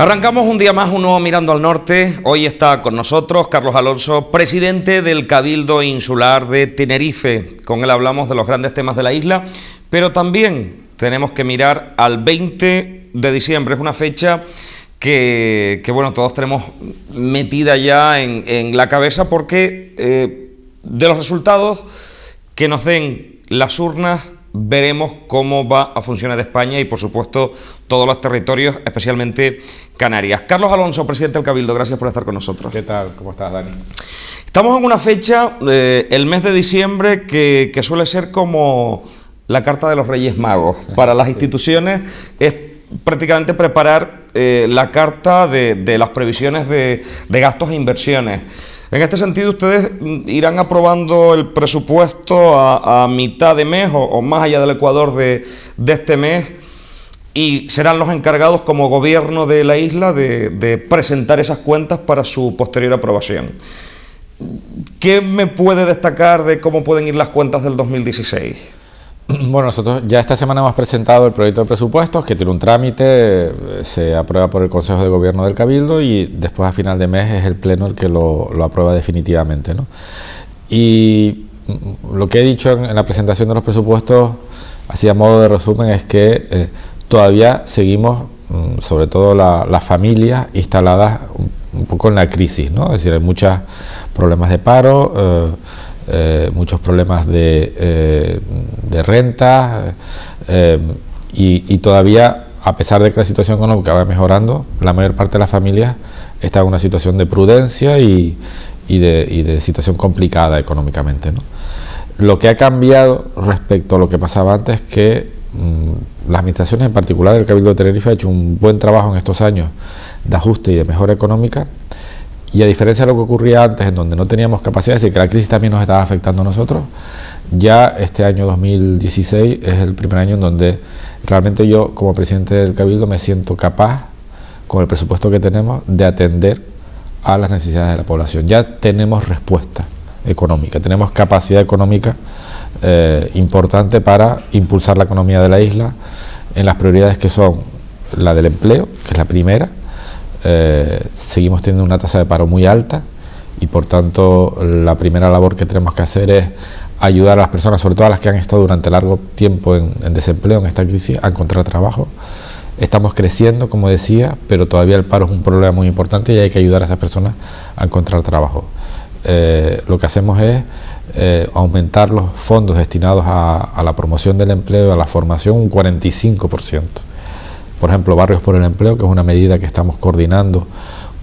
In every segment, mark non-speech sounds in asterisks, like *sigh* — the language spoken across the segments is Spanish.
Arrancamos un día más, un nuevo Mirando al Norte. Hoy está con nosotros Carlos Alonso, presidente del Cabildo Insular de Tenerife. Con él hablamos de los grandes temas de la isla, pero también tenemos que mirar al 20 de diciembre. Es una fecha que, bueno, todos tenemos metida ya en, la cabeza porque eh, de los resultados que nos den las urnas veremos cómo va a funcionar España y, por supuesto, todos los territorios, especialmente Canarias. Carlos Alonso, presidente del Cabildo, gracias por estar con nosotros. ¿Qué tal? ¿Cómo estás, Dani? Estamos en una fecha, eh, el mes de diciembre, que, suele ser como la carta de los Reyes Magos. *laughs* Para las instituciones es prácticamente preparar eh, la carta de, las previsiones de, de gastos e inversiones. En este sentido, ustedes irán aprobando el presupuesto a, mitad de mes o, más allá del Ecuador de, este mes y serán los encargados como gobierno de la isla de, presentar esas cuentas para su posterior aprobación. ¿Qué me puede destacar de cómo pueden ir las cuentas del 2016? Bueno, nosotros ya esta semana hemos presentado el proyecto de presupuestos que tiene un trámite, eh, se aprueba por el Consejo de Gobierno del Cabildo y después a final de mes es el Pleno el que lo, aprueba definitivamente. ¿no? Y mm, lo que he dicho en, la presentación de los presupuestos, así a modo de resumen, es que eh, todavía seguimos, mm, sobre todo las familias, instaladas un, poco en la crisis, ¿no? es decir, hay muchos problemas de paro. Eh, eh, muchos problemas de, eh, de renta eh, y, todavía, a pesar de que la situación económica va mejorando, la mayor parte de las familias está en una situación de prudencia y, de, situación complicada económicamente. Lo que ha cambiado respecto a lo que pasaba antes es que mm, las administraciones, en particular el Cabildo de Tenerife, ha hecho un buen trabajo en estos años de ajuste y de mejora económica y a diferencia de lo que ocurría antes, en donde no teníamos capacidad, es decir, que la crisis también nos estaba afectando a nosotros, ya este año 2016 es el primer año en donde realmente yo, como presidente del Cabildo, me siento capaz, con el presupuesto que tenemos, de atender a las necesidades de la población. Ya tenemos respuesta económica, tenemos capacidad económica eh, importante para impulsar la economía de la isla en las prioridades que son la del empleo, que es la primera, eh, seguimos teniendo una tasa de paro muy alta y por tanto la primera labor que tenemos que hacer es ayudar a las personas, sobre todo a las que han estado durante largo tiempo en, desempleo, en esta crisis, a encontrar trabajo. Estamos creciendo, como decía, pero todavía el paro es un problema muy importante y hay que ayudar a esas personas a encontrar trabajo. Eh, lo que hacemos es eh, aumentar los fondos destinados a, a, la promoción del empleo a la formación un 45% por ejemplo, Barrios por el Empleo, que es una medida que estamos coordinando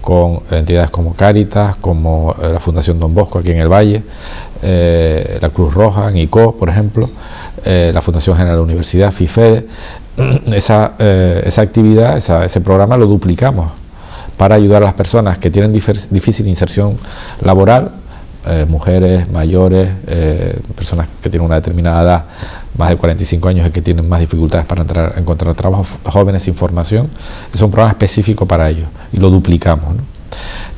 con entidades como Cáritas, como eh, la Fundación Don Bosco aquí en el Valle, eh, la Cruz Roja, en ICO, por ejemplo, eh, la Fundación General de la Universidad, FIFEDE. *clears throat* Esa, esa actividad, ese programa lo duplicamos para ayudar a las personas que tienen difícil inserción laboral eh, mujeres mayores, eh, personas que tienen una determinada edad, más de 45 años y que tienen más dificultades para entrar, encontrar trabajo, jóvenes sin formación, es un programa específico para ellos y lo duplicamos.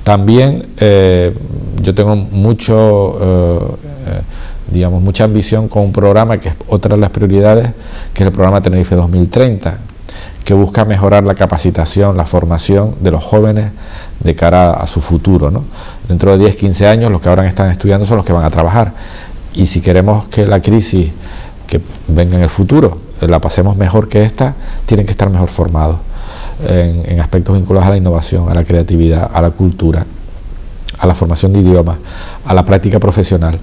También eh, yo tengo mucho, digamos, mucha ambición con un programa que es otra de las prioridades, que es el programa Tenerife 2030, que busca mejorar la capacitación, la formación de los jóvenes de cara a su futuro. ¿no? Dentro de 10, 15 años los que ahora están estudiando son los que van a trabajar. Y si queremos que la crisis que venga en el futuro eh, la pasemos mejor que esta, tienen que estar mejor formados en, en aspectos vinculados a la innovación, a la creatividad, a la cultura, a la formación de idiomas, a la práctica profesional.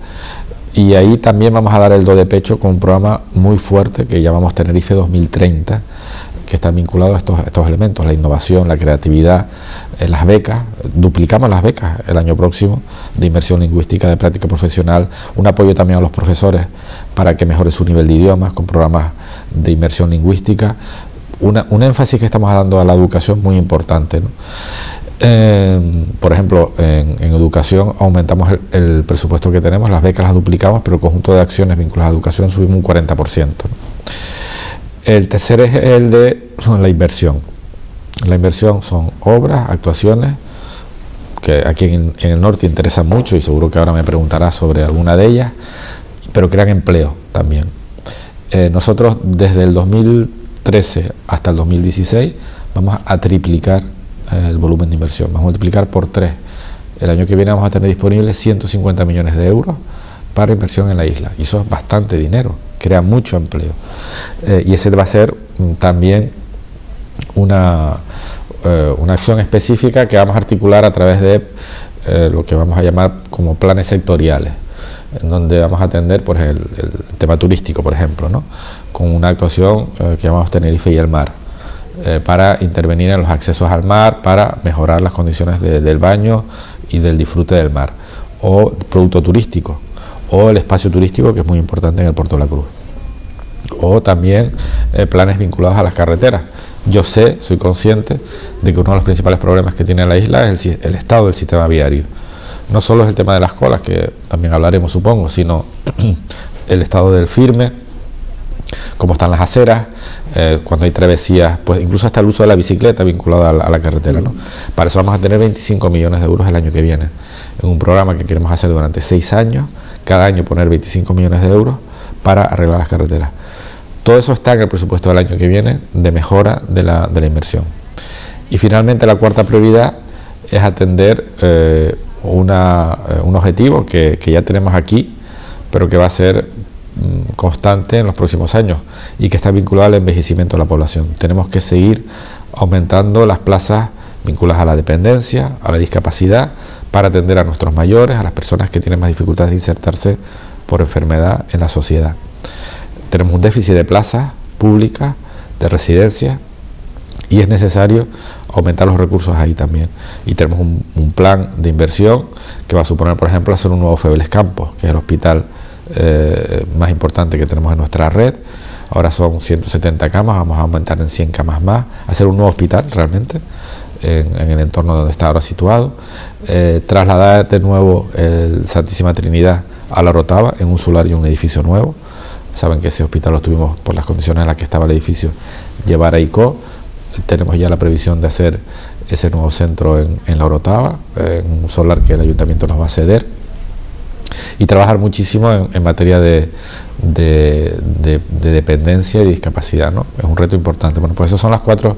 Y ahí también vamos a dar el do de pecho con un programa muy fuerte que llamamos Tenerife 2030, que están vinculados a estos, estos elementos, la innovación, la creatividad, eh, las becas, duplicamos las becas el año próximo de inversión lingüística, de práctica profesional, un apoyo también a los profesores para que mejore su nivel de idiomas con programas de inversión lingüística, un énfasis que estamos dando a la educación muy importante. Eh, por ejemplo, en, educación aumentamos el, presupuesto que tenemos, las becas las duplicamos, pero el conjunto de acciones vinculadas a educación subimos un 40%. El tercer es el de la inversión. La inversión son obras, actuaciones, que aquí en, el norte interesan mucho y seguro que ahora me preguntará sobre alguna de ellas, pero crean empleo también. Eh, nosotros desde el 2013 hasta el 2016 vamos a triplicar eh, el volumen de inversión, vamos a multiplicar por 3. El año que viene vamos a tener disponibles 150 millones de euros para inversión en la isla. Y eso es bastante dinero, crea mucho empleo. Eh, y ese va a ser mm, también una, eh, una acción específica que vamos a articular a través de lo que vamos a llamar como planes sectoriales en donde vamos a atender por el, tema turístico, por ejemplo, ¿no? con una actuación que llamamos Tenerife y el mar eh, para intervenir en los accesos al mar, para mejorar las condiciones del baño y del disfrute del mar, o producto turístico, o el espacio turístico que es muy importante en el Puerto de la Cruz, o también eh, planes vinculados a las carreteras. Yo sé, soy consciente de que uno de los principales problemas que tiene la isla es el, el estado del sistema viario. No solo es el tema de las colas, que también hablaremos supongo, sino *clears throat* el estado del firme, cómo están las aceras, eh, cuando hay travesías, pues incluso hasta el uso de la bicicleta vinculado a la, carretera. ¿no? Para eso vamos a tener 25 millones de euros el año que viene, en un programa que queremos hacer durante seis años, cada año poner 25 millones de euros para arreglar las carreteras. Todo eso está en el presupuesto del año que viene de mejora de la, inversión. Y finalmente la cuarta prioridad es atender eh, una, eh, un objetivo que, ya tenemos aquí, pero que va a ser constante en los próximos años y que está vinculado al envejecimiento de la población. Tenemos que seguir aumentando las plazas vinculadas a la dependencia, a la discapacidad, para atender a nuestros mayores, a las personas que tienen más dificultades de insertarse por enfermedad en la sociedad. Tenemos un déficit de plazas públicas, de residencias, y es necesario aumentar los recursos ahí también. Y tenemos un, un, plan de inversión que va a suponer, por ejemplo, hacer un nuevo Febles Campos, que es el hospital eh, más importante que tenemos en nuestra red. Ahora son 170 camas, vamos a aumentar en 100 camas más, hacer un nuevo hospital realmente en, el entorno donde está ahora situado, eh, trasladar de nuevo el Santísima Trinidad a la Rotava en un solar y un edificio nuevo. Saben que ese hospital lo tuvimos por las condiciones en las que estaba el edificio, llevar a ICO. Tenemos ya la previsión de hacer ese nuevo centro en, en la Orotava, en un solar que el ayuntamiento nos va a ceder y trabajar muchísimo en, materia de, de, dependencia y discapacidad. ¿no? Es un reto importante. Bueno, pues esas son las cuatro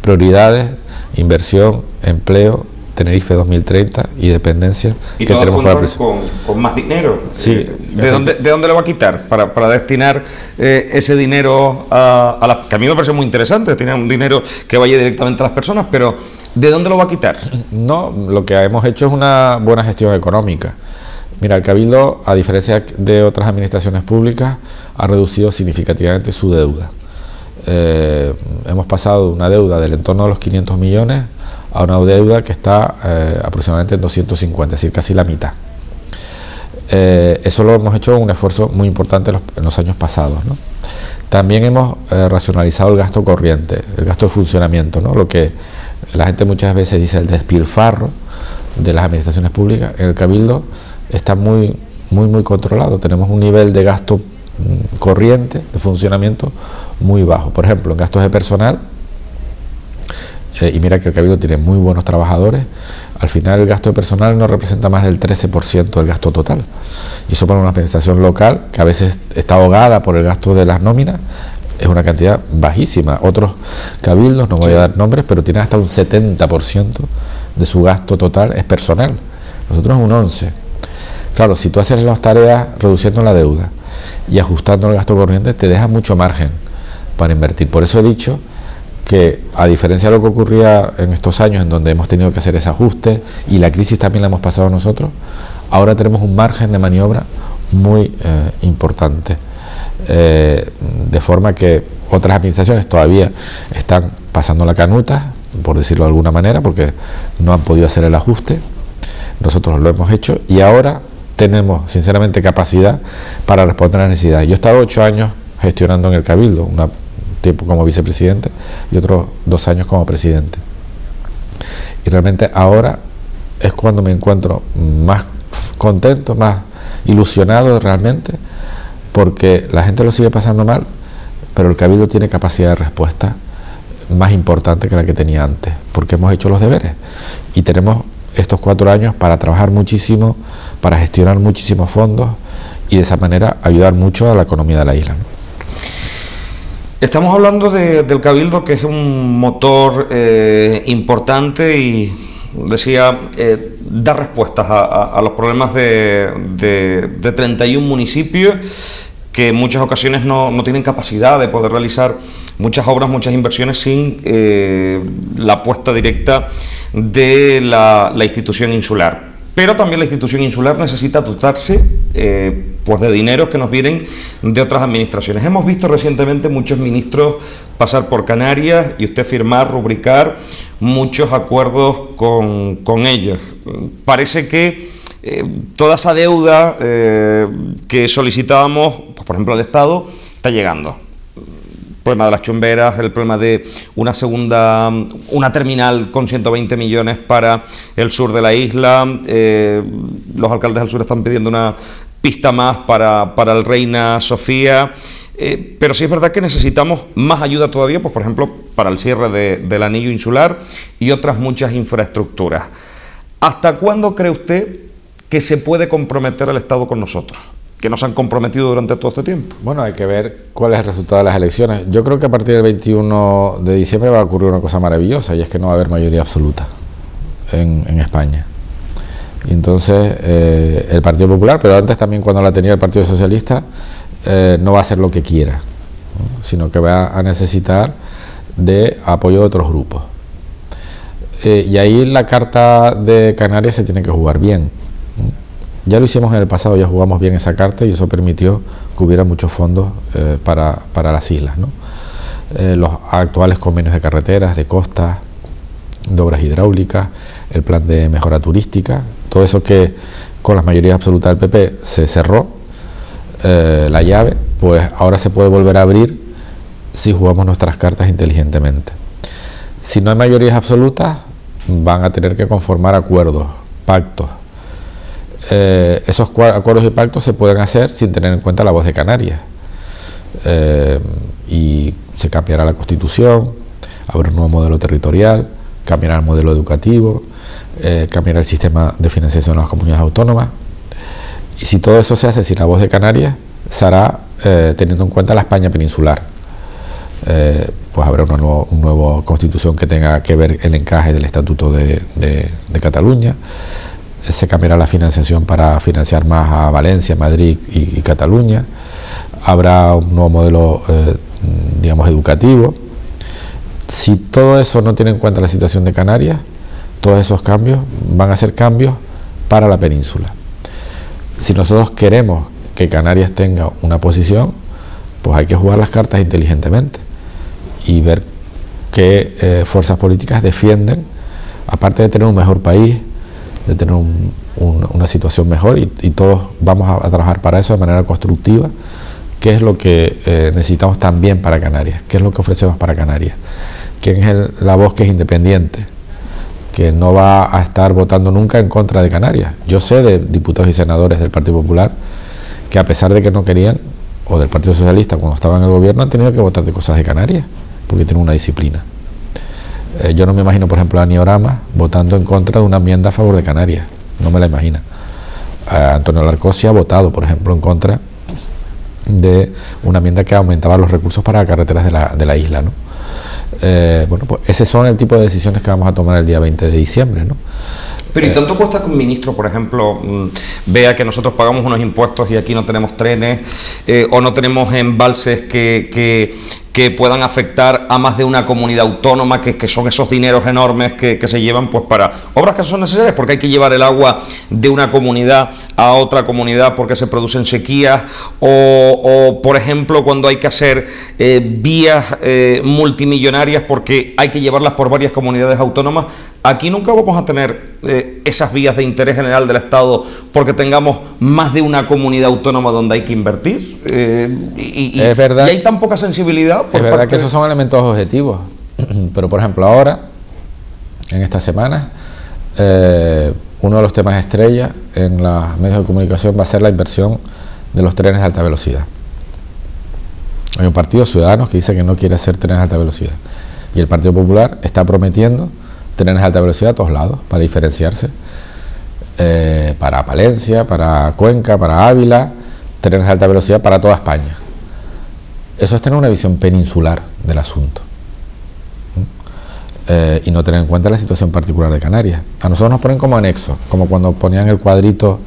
prioridades, inversión, empleo, Tenerife 2030 y dependencia que tenemos para con, con, más dinero. Sí, ¿De, dónde, ¿De dónde lo va a quitar para, para destinar eh, ese dinero a, a la, que a mí me parece muy interesante, destinar un dinero que vaya directamente a las personas, pero ¿de dónde lo va a quitar? No, lo que hemos hecho es una buena gestión económica. Mira, el Cabildo, a diferencia de otras administraciones públicas, ha reducido significativamente su deuda. Eh, hemos pasado de una deuda del entorno de los 500 millones a una deuda que está eh, aproximadamente en 250, es decir, casi la mitad. Eh, eso lo hemos hecho un esfuerzo muy importante en los, años pasados. También hemos racionalizado el gasto corriente, el gasto de funcionamiento, ¿no? lo que la gente muchas veces dice el despilfarro de las administraciones públicas. En el Cabildo está muy, muy, muy controlado. Tenemos un nivel de gasto mm, corriente, de funcionamiento, muy bajo. Por ejemplo, en gastos de personal, eh, y mira que el Cabildo tiene muy buenos trabajadores, al final el gasto de personal no representa más del 13% del gasto total. Y eso para una administración local, que a veces está ahogada por el gasto de las nóminas, es una cantidad bajísima. Otros cabildos, no voy a dar nombres, pero tienen hasta un 70% de su gasto total es personal. Nosotros un 11%. Claro, si tú haces las tareas reduciendo la deuda y ajustando el gasto corriente, te deja mucho margen para invertir. Por eso he dicho que, a diferencia de lo que ocurría en estos años, en donde hemos tenido que hacer ese ajuste y la crisis también la hemos pasado nosotros, ahora tenemos un margen de maniobra muy eh, importante. Eh, de forma que otras administraciones todavía están pasando la canuta, por decirlo de alguna manera, porque no han podido hacer el ajuste. Nosotros lo hemos hecho y ahora tenemos sinceramente capacidad para responder a las necesidades. Yo he estado ocho años gestionando en el Cabildo, un tiempo como vicepresidente y otros dos años como presidente. Y realmente ahora es cuando me encuentro más contento, más ilusionado realmente, porque la gente lo sigue pasando mal, pero el Cabildo tiene capacidad de respuesta más importante que la que tenía antes, porque hemos hecho los deberes y tenemos estos cuatro años para trabajar muchísimo, para gestionar muchísimos fondos y de esa manera ayudar mucho a la economía de la isla. Estamos hablando del Cabildo, que es un motor eh, importante y decía, eh, dar respuestas a, los problemas de, de, 31 municipios que en muchas ocasiones no, tienen capacidad de poder realizar muchas obras, muchas inversiones sin eh, la apuesta directa de la, institución insular. Pero también la institución insular necesita dotarse eh, pues de dineros que nos vienen de otras administraciones. Hemos visto recientemente muchos ministros pasar por Canarias y usted firmar, rubricar muchos acuerdos con, con ellos. Parece que eh, toda esa deuda que solicitábamos, pues, por ejemplo, al Estado, está llegando. Problema de las chumberas, el problema de una segunda, una terminal con 120 millones para el sur de la isla. Eh, los alcaldes del sur están pidiendo una pista más para, para el Reina Sofía. Eh, pero sí es verdad que necesitamos más ayuda todavía, pues por ejemplo, para el cierre del anillo insular y otras muchas infraestructuras. ¿Hasta cuándo cree usted que se puede comprometer el Estado con nosotros? Que nos han comprometido durante todo este tiempo. Bueno, hay que ver cuál es el resultado de las elecciones. Yo creo que a partir del 21 de diciembre va a ocurrir una cosa maravillosa y es que no va a haber mayoría absoluta en, España. Y entonces eh, el Partido Popular, pero antes también cuando la tenía el Partido Socialista, eh, no va a hacer lo que quiera, sino que va a necesitar de apoyo de otros grupos. Eh, y ahí la carta de Canarias se tiene que jugar bien. Ya lo hicimos en el pasado, ya jugamos bien esa carta y eso permitió que hubiera muchos fondos eh, para, las islas. los actuales convenios de carreteras, de costas, de obras hidráulicas, el plan de mejora turística, todo eso que con las mayorías absolutas del PP se cerró eh, la llave, pues ahora se puede volver a abrir si jugamos nuestras cartas inteligentemente. Si no hay mayorías absolutas, van a tener que conformar acuerdos, pactos. Eh, esos acuerdos y pactos se pueden hacer sin tener en cuenta la voz de Canarias. Eh, y se cambiará la constitución, habrá un nuevo modelo territorial, cambiará el modelo educativo, cambiará el sistema de financiación de las comunidades autónomas. Y si todo eso se hace sin la voz de Canarias, se hará eh, teniendo en cuenta la España peninsular. Eh, pues habrá una, nueva constitución que tenga que ver el encaje del Estatuto de, Cataluña. Eh, se cambiará la financiación para financiar más a Valencia, Madrid y, Cataluña. Habrá un nuevo modelo, digamos, educativo. Si todo eso no tiene en cuenta la situación de Canarias, todos esos cambios van a ser cambios para la península si nosotros queremos que Canarias tenga una posición, pues hay que jugar las cartas inteligentemente y ver qué eh, fuerzas políticas defienden, aparte de tener un mejor país, de tener una situación mejor y, todos vamos a, trabajar para eso de manera constructiva, qué es lo que eh, necesitamos también para Canarias, qué es lo que ofrecemos para Canarias, quién es la voz que es independiente, que no va a estar votando nunca en contra de Canarias. Yo sé de diputados y senadores del Partido Popular que a pesar de que no querían, o del Partido Socialista cuando estaban en el gobierno, han tenido que votar de cosas de Canarias, porque tienen una disciplina. Eh, yo no me imagino, por ejemplo, a Niorama votando en contra de una enmienda a favor de Canarias, no me la imagino. Antonio Larcosi ha votado, por ejemplo, en contra de una enmienda que aumentaba los recursos para carreteras de la, de la isla, ¿no? Eh, bueno, pues ese son el tipo de decisiones que vamos a tomar el día 20 de diciembre, ¿no? Pero ¿y eh, tanto cuesta que un ministro, por ejemplo, mm, vea que nosotros pagamos unos impuestos y aquí no tenemos trenes eh, o no tenemos embalses que, que, que puedan afectar a más de una comunidad autónoma, que, son esos dineros enormes que, se llevan pues para obras que son necesarias, porque hay que llevar el agua de una comunidad a otra comunidad porque se producen sequías, o, por ejemplo cuando hay que hacer eh, vías eh, multimillonarias porque hay que llevarlas por varias comunidades autónomas, aquí nunca vamos a tener eh, esas vías de interés general del Estado porque tengamos más de una comunidad autónoma donde hay que invertir. y, es verdad. y hay tan poca sensibilidad es verdad que esos son elementos objetivos, *clears throat* pero por ejemplo ahora, en esta semana, eh, uno de los temas estrella en los medios de comunicación va a ser la inversión de los trenes de alta velocidad. Hay un partido ciudadano que dice que no quiere hacer trenes de alta velocidad y el Partido Popular está prometiendo trenes de alta velocidad a todos lados para diferenciarse. Eh, para Palencia, para Cuenca, para Ávila, trenes de alta velocidad para toda España. Eso es tener una visión peninsular del asunto. Eh, y no tener en cuenta la situación particular de Canarias. A nosotros nos ponen como anexo, como cuando ponían el cuadrito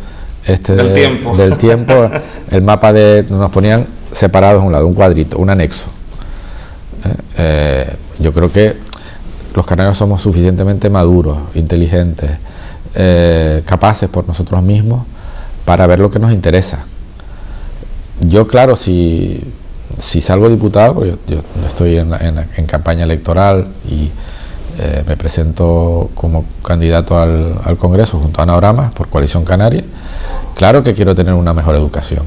este del tiempo, del tiempo *laughs* el mapa de nos ponían separados a un lado, un cuadrito, un anexo. Eh, eh, yo creo que los canarios somos suficientemente maduros, inteligentes, capaces por nosotros mismos para ver lo que nos interesa. Yo, claro, si, salgo diputado, yo, yo estoy en, campaña electoral y eh, me presento como candidato al, Congreso junto a Ana por Coalición Canaria. Claro que quiero tener una mejor educación.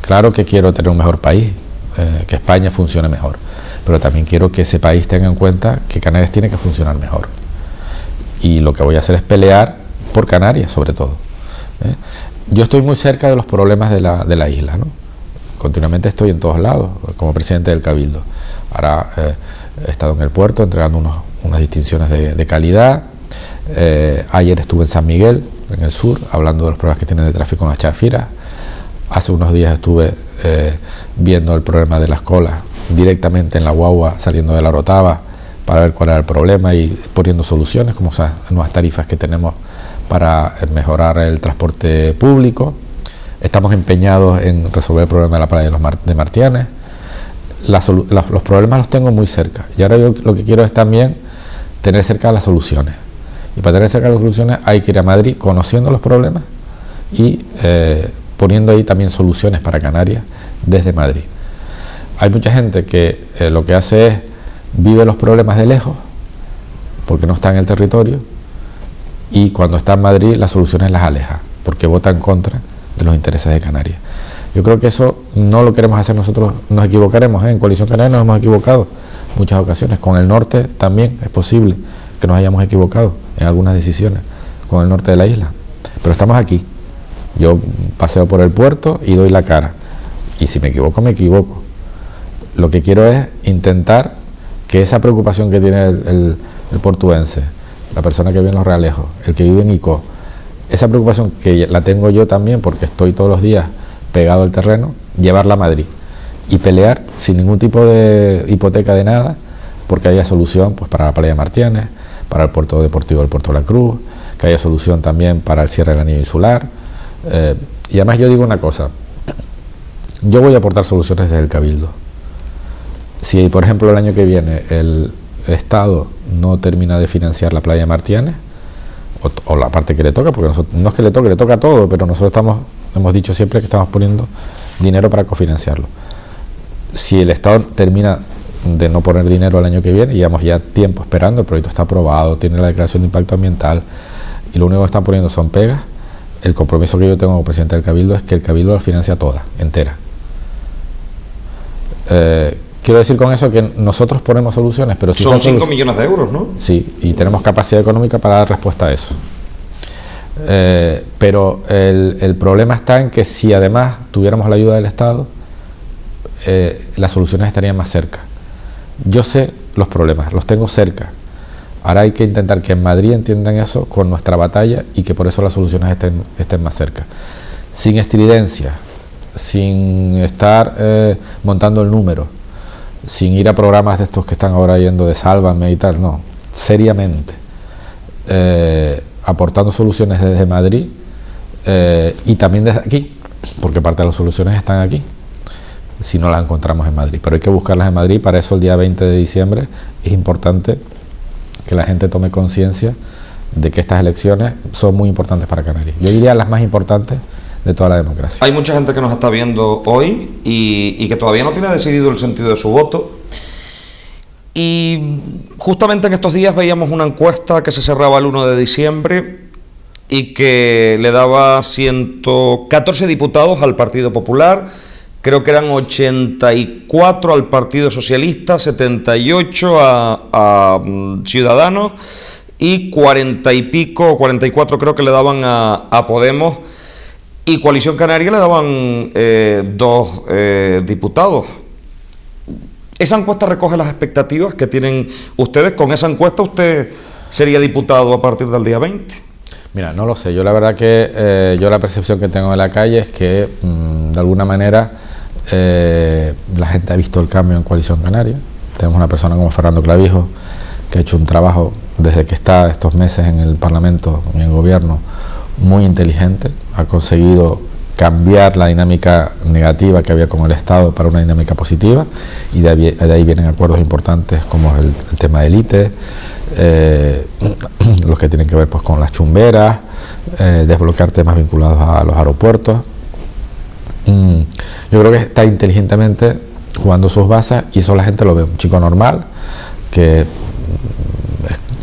Claro que quiero tener un mejor país, eh, que España funcione mejor. Pero también quiero que ese país tenga en cuenta que Canarias tiene que funcionar mejor. Y lo que voy a hacer es pelear por Canarias, sobre todo. ¿eh? Yo estoy muy cerca de los problemas de la, de la isla. ¿no? Continuamente estoy en todos lados, como presidente del Cabildo. Ahora he estado en el puerto entregando unos, unas distinciones de, calidad. Eh, ayer estuve en San Miguel, en el sur, hablando de los problemas que tienen de tráfico en las chafiras. Hace unos días estuve eh, viendo el problema de las colas directamente en la guagua saliendo de la rotaba para ver cuál era el problema y poniendo soluciones, como esas nuevas tarifas que tenemos para mejorar el transporte público. Estamos empeñados en resolver el problema de la playa de, los de Martianes los problemas los tengo muy cerca. Y ahora yo lo que quiero es también tener cerca las soluciones. Y para tener cerca las soluciones hay que ir a Madrid conociendo los problemas y eh, poniendo ahí también soluciones para Canarias desde Madrid. Hay mucha gente que eh, lo que hace es vive los problemas de lejos porque no está en el territorio y cuando está en Madrid las soluciones las aleja porque vota en contra de los intereses de Canarias. Yo creo que eso no lo queremos hacer nosotros, nos equivocaremos, ¿eh? en Coalición Canaria nos hemos equivocado muchas ocasiones, con el norte también es posible que nos hayamos equivocado en algunas decisiones, con el norte de la isla, pero estamos aquí, yo paseo por el puerto y doy la cara, y si me equivoco, me equivoco. Lo que quiero es intentar que esa preocupación que tiene el, portuense, la persona que vive en los realejos, el que vive en ICO, esa preocupación que la tengo yo también porque estoy todos los días pegado al terreno, llevarla a Madrid y pelear sin ningún tipo de hipoteca de nada, porque haya solución pues, para la playa de Martínez, para el puerto deportivo del Puerto de la Cruz, que haya solución también para el cierre del anillo insular. Eh, y además yo digo una cosa, yo voy a aportar soluciones desde el Cabildo. Si, por ejemplo, el año que viene el Estado no termina de financiar la playa de Martínez, o, la parte que le toca, porque no es que le toque, le toca todo, pero nosotros estamos Hemos dicho siempre que estamos poniendo dinero para cofinanciarlo. Si el Estado termina de no poner dinero el año que viene, llevamos ya tiempo esperando, el proyecto está aprobado, tiene la declaración de impacto ambiental y lo único que están poniendo son pegas, el compromiso que yo tengo como presidente del Cabildo es que el Cabildo la financia toda, entera. Eh, quiero decir con eso que nosotros ponemos soluciones, pero si son 5 millones de euros, ¿no? Sí, y tenemos capacidad económica para dar respuesta a eso. Eh, pero el, problema está en que si además tuviéramos la ayuda del Estado, eh, las soluciones estarían más cerca. Yo sé los problemas, los tengo cerca. Ahora hay que intentar que en Madrid entiendan eso con nuestra batalla y que por eso las soluciones estén, estén más cerca. Sin estridencia, sin estar eh, montando el número, sin ir a programas de estos que estestán ahora yendo de sálvame y tal, no, seriamente aportando soluciones desde Madrid eh, y también desde aquí, porque parte de las soluciones están aquí, si no las encontramos en Madrid. Pero hay que buscarlas en Madrid, para eso el día 20 de diciembre es importante que la gente tome conciencia de que estas elecciones son muy importantes para Canarias. Yo diría las más importantes de toda la democracia. Hay mucha gente que nos está viendo hoy y, que todavía no tiene decidido el sentido de su voto y justamente en estos días veíamos una encuesta que se cerraba el 1 de diciembre y que le daba 114 diputados al Partido Popular, creo que eran 84 al Partido Socialista, 78 a, a mm, Ciudadanos y 40 y pico, 44 creo que le daban a, Podemos y Coalición Canaria le daban eh, dos eh, diputados. ¿Esa encuesta recoge las expectativas que tienen ustedes? ¿Con esa encuesta usted sería diputado a partir del día 20? Mira, no lo sé. Yo la verdad que eh, yo la percepción que tengo en la calle es que mm, de alguna manera la gente ha visto el cambio en Coalición Canaria. Tenemos una persona como Fernando Clavijo que ha hecho un trabajo desde que está estos meses en el Parlamento, en el Gobierno, muy inteligente. Ha conseguido cambiar la dinámica negativa que había con el Estado para una dinámica positiva y de ahí, vienen acuerdos importantes como el, tema del ITE, eh, *clears throat* los que tienen que ver pues, con las chumberas, eh, desbloquear temas vinculados a los aeropuertos. Mm, yo creo que está inteligentemente jugando sus bases y eso la gente lo ve, un chico normal que es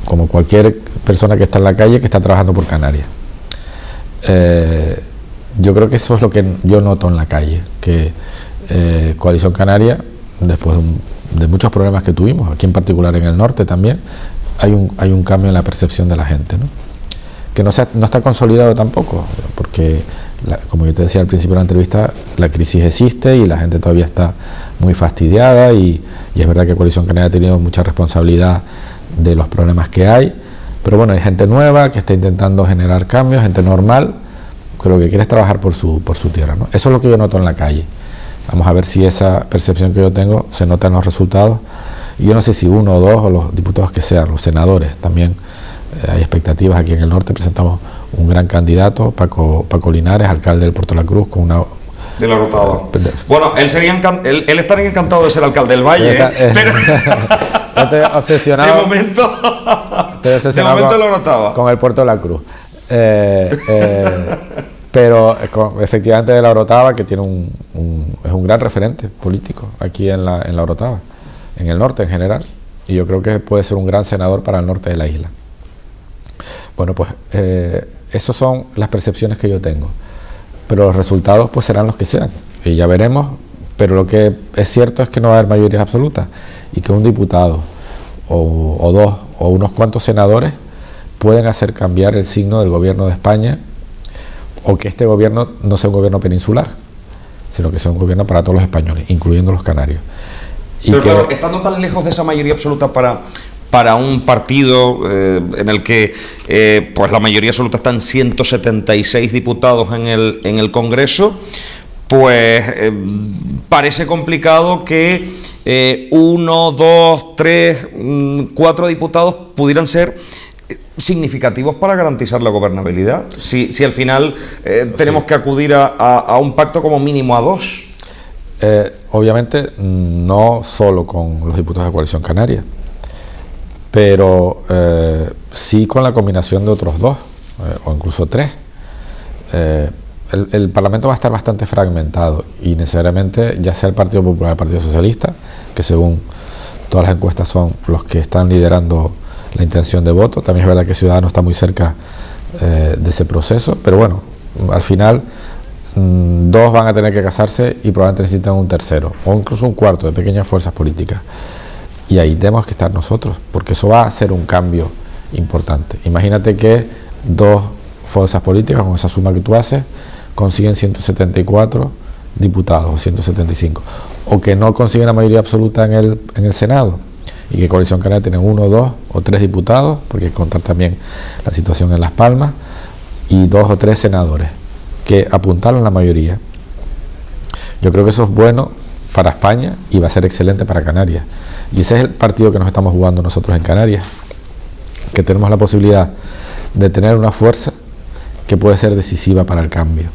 como cualquier persona que está en la calle que está trabajando por Canarias. Eh, yo creo que eso es lo que yo noto en la calle, que eh, Coalición Canaria, después de, muchos problemas que tuvimos, aquí en particular en el norte también, hay un, hay un cambio en la percepción de la gente, ¿no? que no, no está consolidado tampoco, porque como yo te decía al principio de la entrevista, la crisis existe y la gente todavía está muy fastidiada y, y es verdad que Coalición Canaria ha tenido mucha responsabilidad de los problemas que hay, pero bueno, hay gente nueva que está intentando generar cambios, gente normal, que lo que quiere es trabajar por su, por su tierra. ¿no? Eso es lo que yo noto en la calle. Vamos a ver si esa percepción que yo tengo se nota en los resultados. Y yo no sé si uno o dos, o los diputados que sean, los senadores, también eh, hay expectativas aquí en el norte. Presentamos un gran candidato, Paco, Paco Linares, alcalde del Puerto de la Cruz, con una de la Rotava. Eh, bueno, él, sería él, él, estaría encantado de ser alcalde del Valle, ¿eh? *laughs* pero... estoy obsesionado. *laughs* De momento, estoy obsesionado de momento con, lo con el Puerto de la Cruz. Eh, pero efectivamente de la Orotava, que tiene un, es un gran referente político aquí en la, en la Orotava, en el norte en general, y yo creo que puede ser un gran senador para el norte de la isla. Bueno, pues eh, esas son las percepciones que yo tengo, pero los resultados pues serán los que sean, y ya veremos, pero lo que es cierto es que no va a haber mayorías absolutas, y que un diputado o, o dos o unos cuantos senadores pueden hacer cambiar el signo del gobierno de España o que este gobierno no sea un gobierno peninsular, sino que sea un gobierno para todos los españoles, incluyendo los canarios. Y Pero claro, estando tan lejos de esa mayoría absoluta para, para un partido eh, en el que eh, pues la mayoría absoluta están 176 diputados en el, en el Congreso, pues eh, parece complicado que uno, dos, tres, mm, cuatro diputados pudieran ser significativos para garantizar la gobernabilidad. Si, si al final eh, tenemos que acudir a, un pacto como mínimo a dos. Eh, obviamente no solo con los diputados de coalición canaria, pero eh, sí con la combinación de otros dos, o incluso tres. El, Parlamento va a estar bastante fragmentado y necesariamente ya sea el Partido Popular el Partido Socialista, que según todas las encuestas son los que están liderando la intención de voto. También es verdad que Ciudadanos está muy cerca eh, de ese proceso, pero bueno, al final mm, dos van a tener que casarse y probablemente necesitan un tercero o incluso un cuarto de pequeñas fuerzas políticas. Y ahí tenemos que estar nosotros, porque eso va a ser un cambio importante. Imagínate que dos fuerzas políticas, con esa suma que tú haces, consiguen 174 diputados o 175, o que no consiguen la mayoría absoluta en el, en el Senado y que Coalición Canaria tiene uno, dos o tres diputados, porque hay contar también la situación en Las Palmas, y dos o tres senadores que apuntaron la mayoría. Yo creo que eso es bueno para España y va a ser excelente para Canarias. Y ese es el partido que nos estamos jugando nosotros en Canarias, que tenemos la posibilidad de tener una fuerza que puede ser decisiva para el cambio.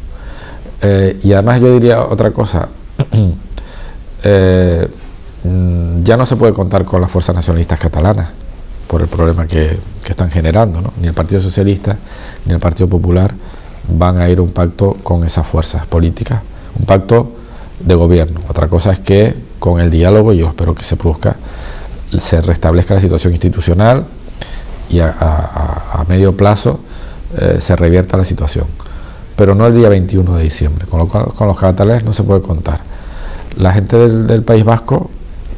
Eh, y además yo diría otra cosa. *clears throat* eh, Mm, ya no se puede contar con las fuerzas nacionalistas catalanas por el problema que, están generando. Ni el Partido Socialista ni el Partido Popular van a ir a un pacto con esas fuerzas políticas, un pacto de gobierno. Otra cosa es que con el diálogo, yo espero que se produzca, se restablezca la situación institucional y a, medio plazo eh, se revierta la situación. Pero no el día 21 de diciembre, con lo cual con los catalanes no se puede contar. La gente del País Vasco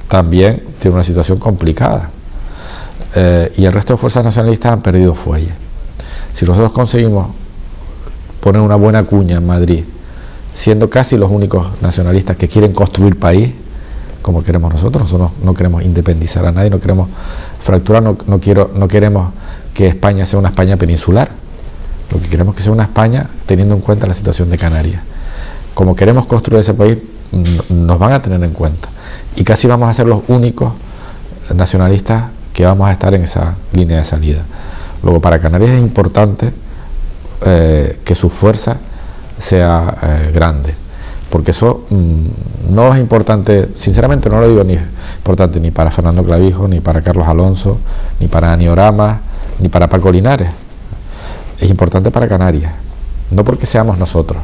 también tiene una situación complicada. Eh, y el resto de fuerzas nacionalistas han perdido fuelle. Si nosotros conseguimos poner una buena cuña en Madrid, siendo casi los únicos nacionalistas que quieren construir país, como queremos nosotros, nosotros no, queremos independizar a nadie, no queremos fracturar, no, quiero, no queremos que España sea una España peninsular, lo que queremos que sea una España teniendo en cuenta la situación de Canarias. Como queremos construir ese país, nos van a tener en cuenta. Y casi vamos a ser los únicos nacionalistas que vamos a estar en esa línea de salida. Luego, para Canarias es importante eh, que su fuerza sea eh, grande, porque eso mm, no es importante, sinceramente no lo digo ni importante ni para Fernando Clavijo, ni para Carlos Alonso, ni para Aniorama, ni para Paco Linares. Es importante para Canarias, no porque seamos nosotros,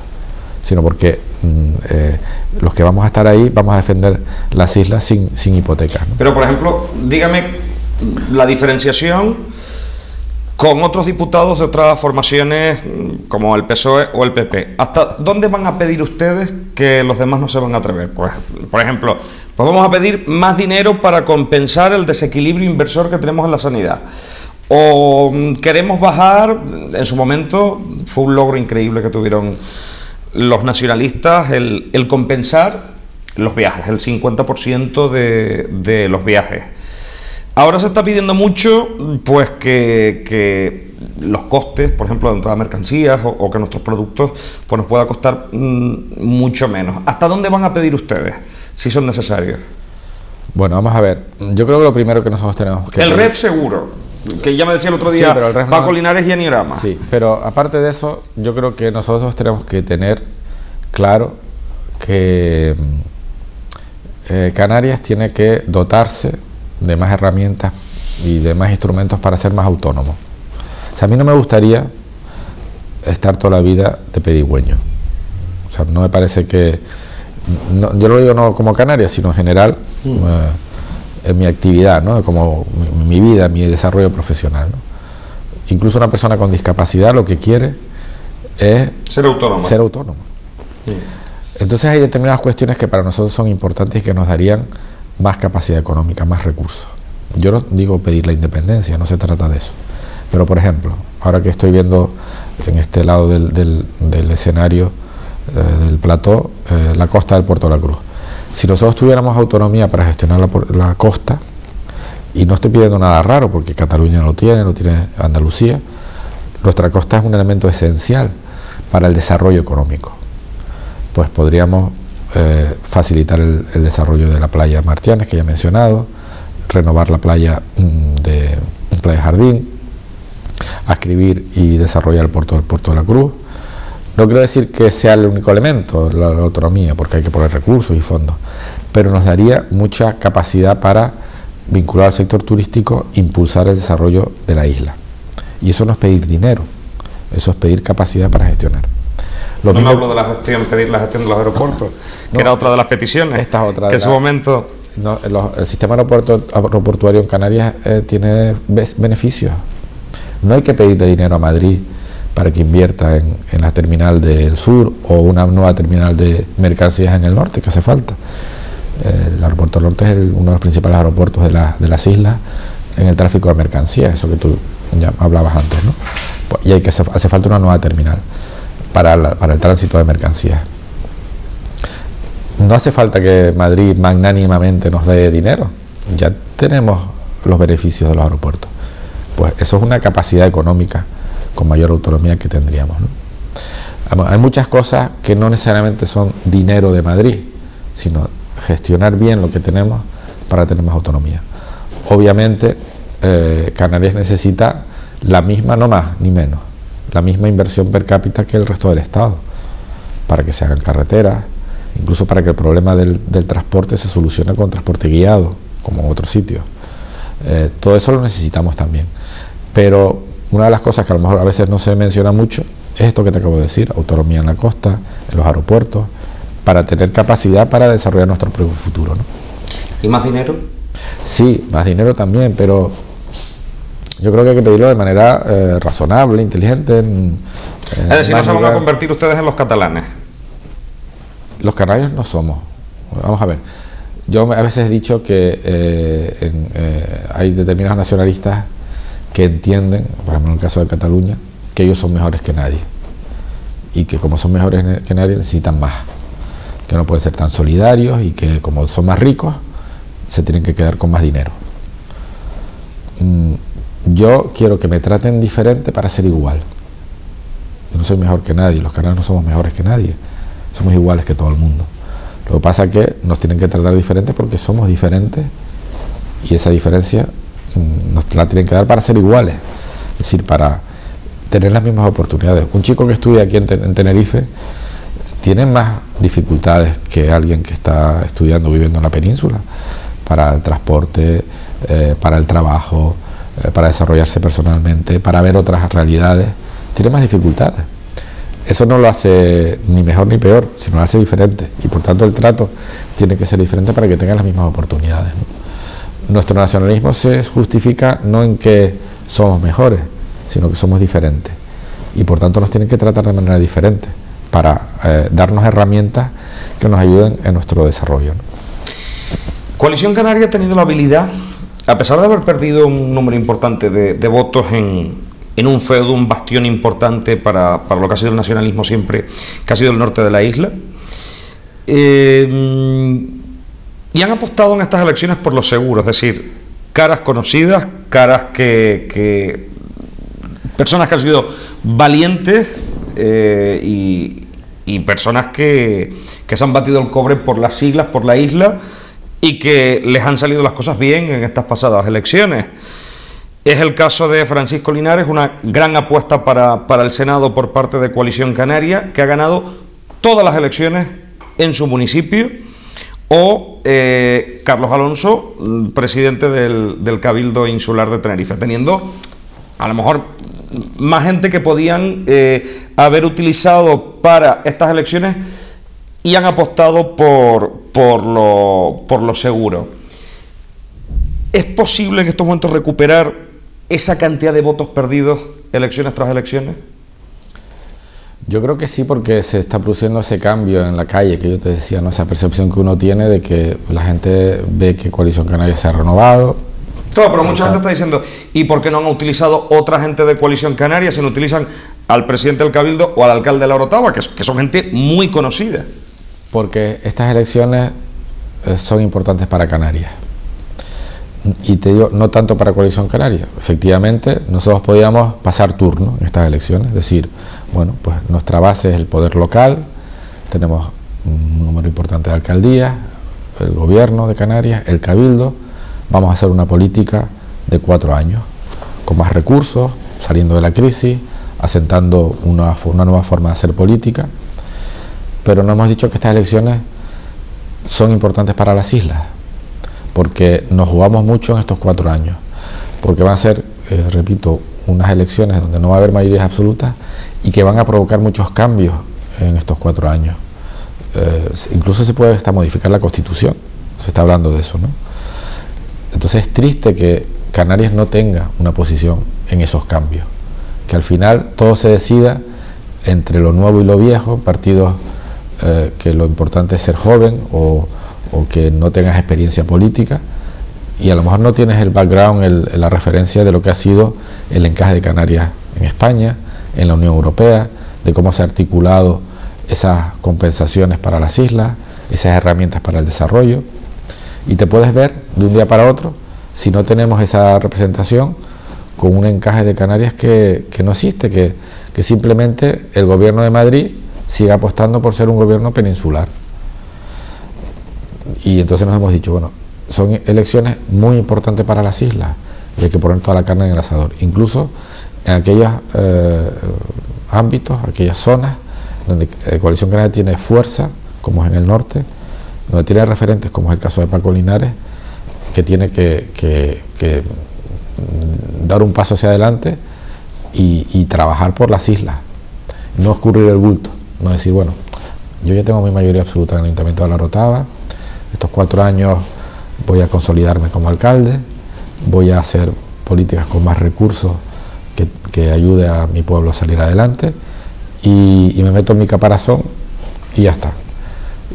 sino porque mm, eh, los que vamos a estar ahí vamos a defender las islas sin, sin hipotecas. Pero, por ejemplo, dígame la diferenciación con otros diputados de otras formaciones mm, como el PSOE o el PP. ¿Hasta dónde van a pedir ustedes que los demás no se van a atrever? Pues, por ejemplo, pues vamos a pedir más dinero para compensar el desequilibrio inversor que tenemos en la sanidad. O mm, queremos bajar, en su momento fue un logro increíble que tuvieron los nacionalistas el, compensar los viajes, el 50% de, de, los viajes. Ahora se está pidiendo mucho pues que, los costes, por ejemplo, de entrada de mercancías o, que nuestros productos pues, nos pueda costar mm, mucho menos. ¿Hasta dónde van a pedir ustedes, si son necesarios? Bueno, vamos a ver. Yo creo que lo primero que nosotros tenemos que... El REF seguro que ya me decía el otro día Paco Linares y Aniorama. Sí, pero aparte de eso, yo creo que nosotros tenemos que tener claro que mm, eh, Canarias tiene que dotarse de más herramientas y de más instrumentos para ser más autónomo. O sea, a mí no me gustaría estar toda la vida de pedigüeño. O sea, no me parece que... yo lo digo no como Canarias, sino en general mm. eh, en mi actividad, ¿no? como mi, vida, mi desarrollo profesional. Incluso una persona con discapacidad lo que quiere es ser autónomo. Ser autónomo. Entonces hay determinadas cuestiones que para nosotros son importantes y que nos darían más capacidad económica, más recursos. Yo no digo pedir la independencia, no se trata de eso. Pero, por ejemplo, ahora que estoy viendo en este lado del, escenario eh, del plató, eh, la costa del Puerto de la Cruz. Si nosotros tuviéramos autonomía para gestionar la, costa, y no estoy pidiendo nada raro porque Cataluña lo tiene, lo tiene Andalucía, nuestra costa es un elemento esencial para el desarrollo económico. Pues podríamos eh, facilitar el, desarrollo de la playa Martianes, que ya he mencionado, renovar la playa mm, de Playa Jardín, escribir y desarrollar el puerto del Puerto de la Cruz. No quiero decir que sea el único elemento, la, autonomía, porque hay que poner recursos y fondos, pero nos daría mucha capacidad para vincular al sector turístico, impulsar el desarrollo de la isla. Y eso no es pedir dinero, eso es pedir capacidad para gestionar no me hablo de la gestión, pedir la gestión de los aeropuertos, *laughs* que era otra de las peticiones. Esta es otra. Que en su momento. el sistema aeroportuario en Canarias eh, tiene beneficios. No hay que pedirle dinero a Madrid para que invierta en, la terminal del sur o una nueva terminal de mercancías en el norte, que hace falta. El aeropuerto norte es uno de los principales aeropuertos de, de, las islas en el tráfico de mercancías, eso que tú ya hablabas antes, ¿no? Pues, y hay que hace falta una nueva terminal para, el tránsito de mercancías. No hace falta que Madrid magnánimamente nos dé dinero, ya tenemos los beneficios de los aeropuertos. Pues eso es una capacidad económica con mayor autonomía que tendríamos. Hay muchas cosas que no necesariamente son dinero de Madrid, sino gestionar bien lo que tenemos para tener más autonomía. Obviamente, eh, Canarias necesita la misma, no más ni menos, la misma inversión per cápita que el resto del Estado, para que se hagan carreteras, incluso para que el problema del, transporte se solucione con transporte guiado, como en otros sitios. Eh, todo eso lo necesitamos también. Pero una de las cosas que a lo mejor a veces no se menciona mucho es esto que te acabo de decir, autonomía en la costa, en los aeropuertos, para tener capacidad para desarrollar nuestro propio futuro. ¿no? ¿Y más dinero? Sí, más dinero también, pero yo creo que hay que pedirlo de manera eh, razonable, inteligente. Eh, es decir, no se van a convertir ustedes en los catalanes. Los canarios no somos. Vamos a ver. Yo a veces he dicho que eh, hay determinados nacionalistas que entienden, por ejemplo en el caso de Cataluña, que ellos son mejores que nadie. Y que como son mejores que nadie necesitan más. Que no pueden ser tan solidarios y que como son más ricos, se tienen que quedar con más dinero. Mm, yo quiero que me traten diferente para ser igual. Yo no soy mejor que nadie, los canarios no somos mejores que nadie, somos iguales que todo el mundo. Lo que pasa es que nos tienen que tratar diferentes porque somos diferentes y esa diferencia nos la tienen que dar para ser iguales, es decir, para tener las mismas oportunidades. Un chico que estudia aquí en, Tenerife tiene más dificultades que alguien que está estudiando, viviendo en la península, para el transporte, eh, para el trabajo, eh, para desarrollarse personalmente, para ver otras realidades, tiene más dificultades. Eso no lo hace ni mejor ni peor, sino lo hace diferente. Y por tanto el trato tiene que ser diferente para que tengan las mismas oportunidades. Nuestro nacionalismo se justifica no en que somos mejores, sino que somos diferentes. Y por tanto nos tienen que tratar de manera diferente para eh, darnos herramientas que nos ayuden en nuestro desarrollo. Coalición Canaria ha tenido la habilidad, a pesar de haber perdido un número importante de votos en, en un feudo, un bastión importante para, lo que ha sido el nacionalismo siempre, que ha sido el norte de la isla. Eh, y han apostado en estas elecciones por lo seguro, es decir, caras conocidas, caras que, personas que han sido valientes eh, y, personas que, se han batido el cobre por las siglas, por la isla y que les han salido las cosas bien en estas pasadas elecciones. Es el caso de Francisco Linares, una gran apuesta para, el Senado por parte de Coalición Canaria, que ha ganado todas las elecciones en su municipio, o eh, Carlos Alonso, presidente del, Cabildo Insular de Tenerife, teniendo a lo mejor más gente que podían eh, haber utilizado para estas elecciones y han apostado por, por, lo, por lo seguro. ¿Es posible en estos momentos recuperar esa cantidad de votos perdidos elecciones tras elecciones? Yo creo que sí, porque se está produciendo ese cambio en la calle que yo te decía, ¿no? esa percepción que uno tiene de que la gente ve que Coalición Canaria se ha renovado. Claro, pero mucha gente está diciendo, ¿y por qué no han utilizado otra gente de Coalición Canaria si no utilizan al presidente del Cabildo o al alcalde de la Orotava, que, que son gente muy conocida? Porque estas elecciones eh, son importantes para Canarias y te digo, no tanto para Coalición Canaria. Efectivamente, nosotros podíamos pasar turno en estas elecciones, es decir, bueno, pues nuestra base es el poder local, tenemos un número importante de alcaldías, el gobierno de Canarias, el cabildo, vamos a hacer una política de cuatro años, con más recursos, saliendo de la crisis, asentando una, una nueva forma de hacer política, pero no hemos dicho que estas elecciones son importantes para las islas porque nos jugamos mucho en estos cuatro años, porque van a ser, eh, repito, unas elecciones donde no va a haber mayorías absolutas y que van a provocar muchos cambios en estos cuatro años. Eh, incluso se puede hasta modificar la constitución, se está hablando de eso, ¿no? Entonces es triste que Canarias no tenga una posición en esos cambios, que al final todo se decida entre lo nuevo y lo viejo, partidos eh, que lo importante es ser joven o o que no tengas experiencia política y a lo mejor no tienes el background, la referencia de lo que ha sido el encaje de Canarias en España, en la Unión Europea, de cómo se ha articulado esas compensaciones para las islas, esas herramientas para el desarrollo. Y te puedes ver de un día para otro, si no tenemos esa representación, con un encaje de Canarias que, no existe, que simplemente el gobierno de Madrid sigue apostando por ser un gobierno peninsular. Y entonces nos hemos dicho, bueno, son elecciones muy importantes para las islas y hay que poner toda la carne en el asador, incluso en aquellos eh, ámbitos, aquellas zonas donde la Coalición Canaria tiene fuerza, como es en el norte, donde tiene referentes, como es el caso de Paco Linares, que tiene que, dar un paso hacia adelante y, trabajar por las islas, no escurrir el bulto, no decir, bueno, yo ya tengo mi mayoría absoluta en el Ayuntamiento de La Rotava, estos cuatro años voy a consolidarme como alcalde, voy a hacer políticas con más recursos que, ayude a mi pueblo a salir adelante y, me meto en mi caparazón y ya está.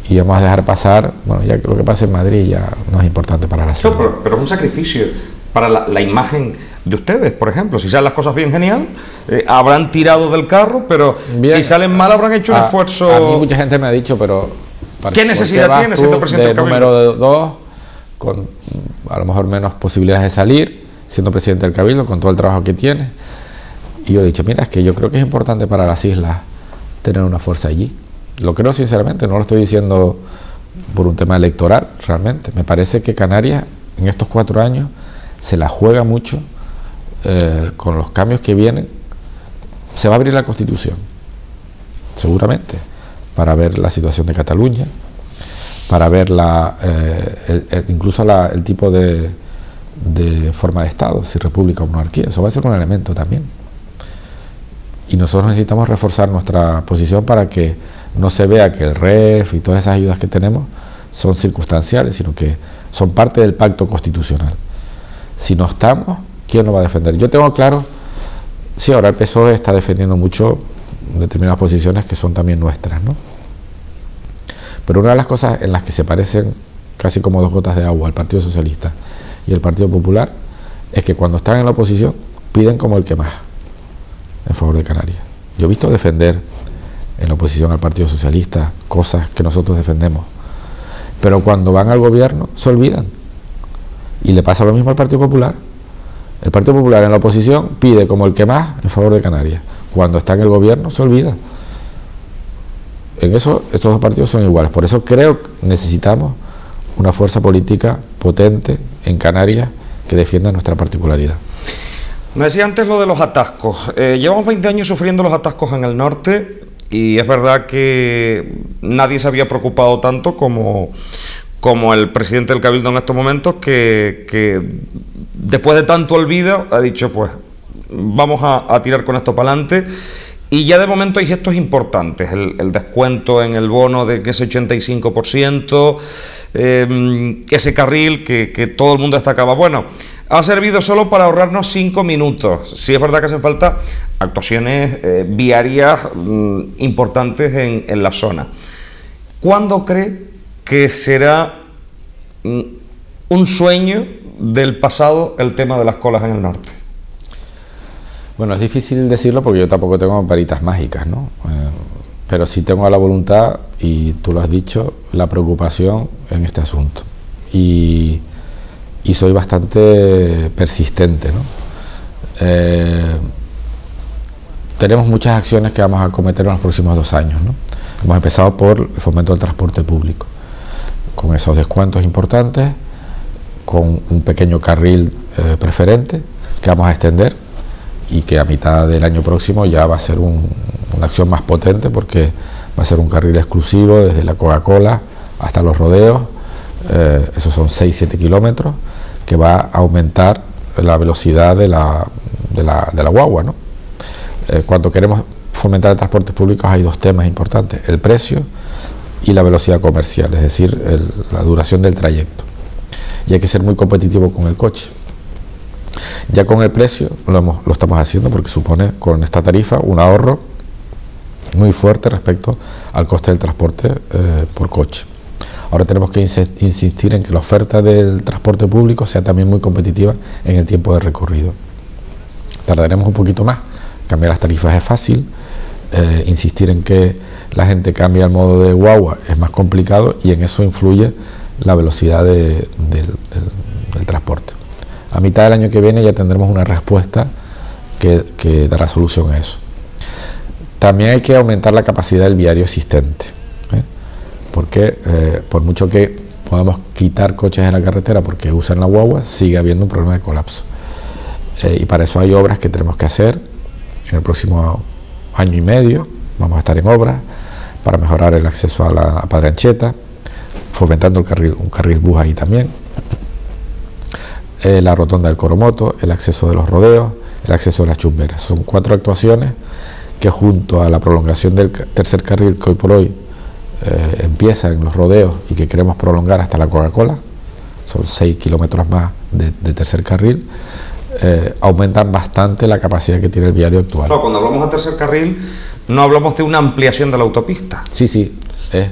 Y vamos a dejar pasar, bueno, ya que lo que pasa en Madrid ya no es importante para la ciudad. pero, es un sacrificio para la, imagen de ustedes, por ejemplo. Si salen las cosas bien genial, eh, habrán tirado del carro, pero si salen mal habrán hecho un esfuerzo. A mí mucha gente me ha dicho, pero ¿Qué necesidad tiene siendo presidente del número 2, con a lo mejor menos posibilidades de salir, siendo presidente del Cabildo, con todo el trabajo que tiene? Y yo he dicho, mira, es que yo creo que es importante para las islas tener una fuerza allí. Lo creo sinceramente, no lo estoy diciendo por un tema electoral, realmente. Me parece que Canarias en estos cuatro años se la juega mucho eh, con los cambios que vienen. Se va a abrir la Constitución, seguramente, para ver la situación de Cataluña, para ver la, eh, incluso el tipo de, de forma de Estado, si república o monarquía. Eso va a ser un elemento también. Y nosotros necesitamos reforzar nuestra posición para que no se vea que el REF y todas esas ayudas que tenemos son circunstanciales, sino que son parte del pacto constitucional. Si no estamos, ¿quién lo va a defender? Yo tengo claro, sí, ahora el PSOE está defendiendo mucho determinadas posiciones que son también nuestras, ¿no? Pero una de las cosas en las que se parecen casi como dos gotas de agua el Partido Socialista y el Partido Popular es que cuando están en la oposición piden como el que más en favor de Canarias. Yo he visto defender en la oposición al Partido Socialista cosas que nosotros defendemos, pero cuando van al gobierno se olvidan. Y le pasa lo mismo al Partido Popular. El Partido Popular en la oposición pide como el que más en favor de Canarias. Cuando está en el gobierno se olvida. En eso estos dos partidos son iguales. Por eso creo que necesitamos una fuerza política potente en Canarias que defienda nuestra particularidad. Me decía antes lo de los atascos. Eh, llevamos 20 años sufriendo los atascos en el norte y es verdad que nadie se había preocupado tanto como, como el presidente del Cabildo en estos momentos, que, después de tanto olvido ha dicho, pues vamos a, tirar con esto para adelante. Y ya de momento hay gestos importantes, el, descuento en el bono de ese 85%, eh, ese carril que, que todo el mundo destacaba. Bueno, ha servido solo para ahorrarnos cinco minutos. Sí es verdad que hacen falta actuaciones eh, viarias mm, importantes en, la zona. ¿Cuándo cree que será mm, un sueño del pasado el tema de las colas en el norte? Bueno, es difícil decirlo porque yo tampoco tengo varitas mágicas, ¿no? Eh, pero sí tengo la voluntad, y tú lo has dicho, la preocupación en este asunto. Y y soy bastante persistente. Eh, tenemos muchas acciones que vamos a cometer en los próximos dos años. Hemos empezado por el fomento del transporte público, con esos descuentos importantes, con un pequeño carril eh, preferente que vamos a extender y que a mitad del año próximo ya va a ser una acción más potente porque va a ser un carril exclusivo desde la Coca-Cola hasta los rodeos eh, esos son 6-7 kilómetros, que va a aumentar la velocidad de la, de la, guagua. ¿no? Eh, cuando queremos fomentar el transporte público hay dos temas importantes, el precio y la velocidad comercial, es decir, la duración del trayecto. Y hay que ser muy competitivo con el coche. Ya con el precio lo, estamos haciendo porque supone con esta tarifa un ahorro muy fuerte respecto al coste del transporte eh, por coche. Ahora tenemos que insistir en que la oferta del transporte público sea también muy competitiva en el tiempo de recorrido. Tardaremos un poquito más. Cambiar las tarifas es fácil. Eh, insistir en que la gente cambie al modo de guagua es más complicado y en eso influye la velocidad del, transporte. A mitad del año que viene ya tendremos una respuesta que, dará solución a eso. También hay que aumentar la capacidad del viario existente porque eh, por mucho que podamos quitar coches de la carretera porque usan la guagua, sigue habiendo un problema de colapso. Eh, y para eso hay obras que tenemos que hacer en el próximo año y medio, vamos a estar en obras para mejorar el acceso a la Padre Ancheta, fomentando el carril, un carril bus ahí también, eh, la rotonda del Coromoto, el acceso de los rodeos, el acceso de las chumberas. Son cuatro actuaciones que junto a la prolongación del tercer carril que hoy por hoy eh, empieza en los rodeos y que queremos prolongar hasta la Coca-Cola, son 6 kilómetros más de, tercer carril, eh, aumentan bastante la capacidad que tiene el viario actual. cuando hablamos de tercer carril, no hablamos de una ampliación de la autopista. Sí, sí, es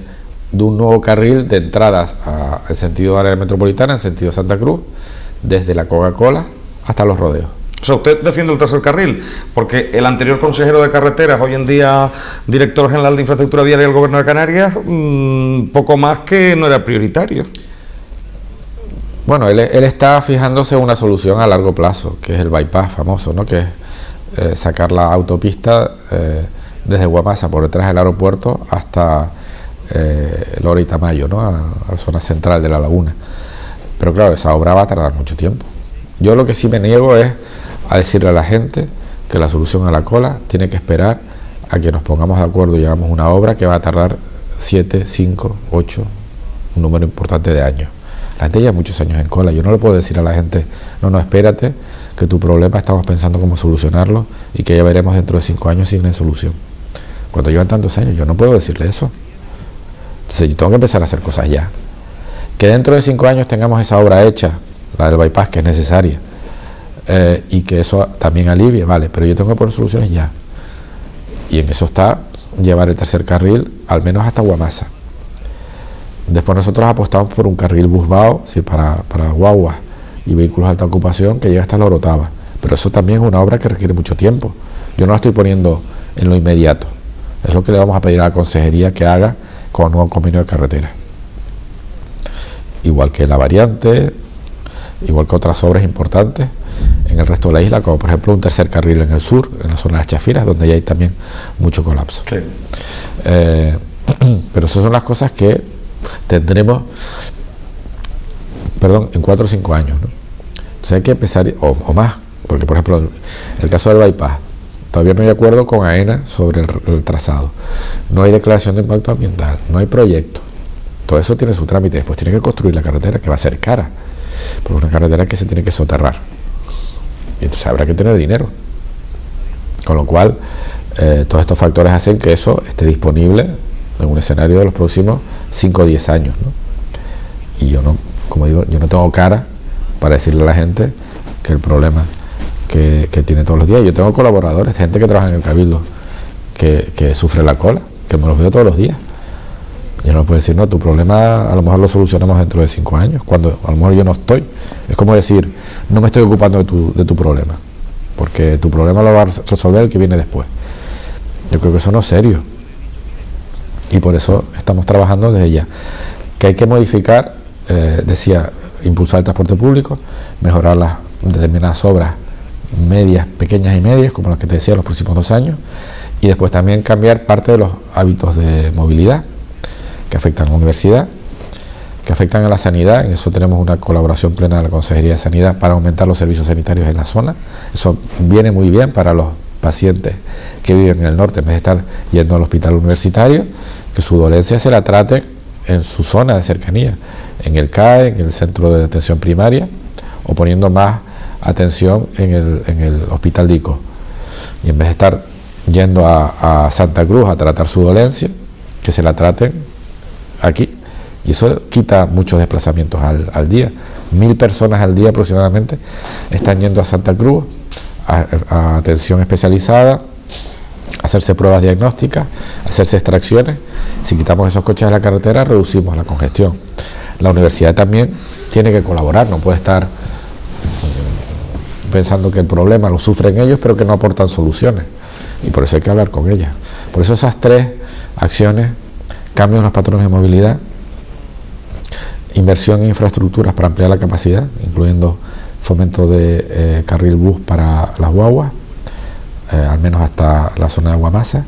de un nuevo carril de entradas al sentido área metropolitana, en sentido Santa Cruz, desde la Coca-Cola hasta los rodeos. O sea, usted defiende el tercer carril, porque el anterior consejero de carreteras, hoy en día director general de infraestructura viaria del gobierno de Canarias, mm, poco más que no era prioritario. Bueno, él, está fijándose una solución a largo plazo, que es el bypass famoso, ¿no? que es eh, sacar la autopista eh, desde Guamasa por detrás del aeropuerto hasta eh, Lora y Tamayo, ¿no? a, la zona central de la laguna. Pero claro, esa obra va a tardar mucho tiempo. Yo lo que sí me niego es a decirle a la gente que la solución a la cola tiene que esperar a que nos pongamos de acuerdo y hagamos una obra que va a tardar 7, 5, 8, un número importante de años. La gente lleva muchos años en cola. Yo no le puedo decir a la gente, no, no, espérate, que tu problema estamos pensando cómo solucionarlo y que ya veremos dentro de cinco años si hay solución. Cuando llevan tantos años, yo no puedo decirle eso. Entonces yo tengo que empezar a hacer cosas ya. Que dentro de cinco años tengamos esa obra hecha, la del bypass, que es necesaria, eh, y que eso también alivie, vale, pero yo tengo que poner soluciones ya. Y en eso está llevar el tercer carril al menos hasta Guamasa. Después nosotros apostamos por un carril busbao, sí, para, para guaguas y vehículos de alta ocupación que llega hasta la Orotava. Pero eso también es una obra que requiere mucho tiempo. Yo no la estoy poniendo en lo inmediato. Es lo que le vamos a pedir a la consejería que haga con un nuevo convenio de carretera. Igual que la variante, igual que otras obras importantes en el resto de la isla, como por ejemplo un tercer carril en el sur, en la zona de las Chafiras, donde ya hay también mucho colapso. Eh, *clears throat* pero esas son las cosas que tendremos, perdón, en cuatro o cinco años. Entonces hay que empezar, o, más, porque por ejemplo, el caso del bypass, todavía no hay acuerdo con AENA sobre el, trazado, no hay declaración de impacto ambiental, no hay proyecto. Todo eso tiene su trámite, después tiene que construir la carretera que va a ser cara, por una carretera que se tiene que soterrar. Y entonces habrá que tener dinero. Con lo cual, eh, todos estos factores hacen que eso esté disponible en un escenario de los próximos 5 o 10 años. Y yo no, como digo, yo no tengo cara para decirle a la gente que el problema que, tiene todos los días, yo tengo colaboradores, gente que trabaja en el cabildo, que, sufre la cola, que me los veo todos los días. Yo no puedo decir, no, tu problema a lo mejor lo solucionamos dentro de 5 años, cuando a lo mejor yo no estoy. Es como decir, no me estoy ocupando de tu, de tu problema, porque tu problema lo va a resolver el que viene después. Yo creo que eso no es serio y por eso estamos trabajando desde ya. Que hay que modificar, eh, decía, impulsar el transporte público, mejorar las determinadas obras medias, pequeñas y medias, como las que te decía los próximos dos años, y después también cambiar parte de los hábitos de movilidad que afectan a la universidad, que afectan a la sanidad. En eso tenemos una colaboración plena de la Consejería de Sanidad para aumentar los servicios sanitarios en la zona. Eso viene muy bien para los pacientes que viven en el norte, en vez de estar yendo al hospital universitario que su dolencia se la trate en su zona de cercanía, en el CAE, en el centro de atención primaria, o poniendo más atención en el, en el hospital DICO. Y en vez de estar yendo a, Santa Cruz a tratar su dolencia, que se la traten aquí. Y eso quita muchos desplazamientos al, al día. Mil personas al día aproximadamente están yendo a Santa Cruz a atención especializada hacerse pruebas diagnósticas, hacerse extracciones. Si quitamos esos coches de la carretera, reducimos la congestión. La universidad también tiene que colaborar, no puede estar mm, pensando que el problema lo sufren ellos, pero que no aportan soluciones. Y por eso hay que hablar con ellas. Por eso esas tres acciones, cambios en los patrones de movilidad, inversión en infraestructuras para ampliar la capacidad, incluyendo fomento de eh, carril bus para las guaguas, eh, al menos hasta la zona de Guamasa,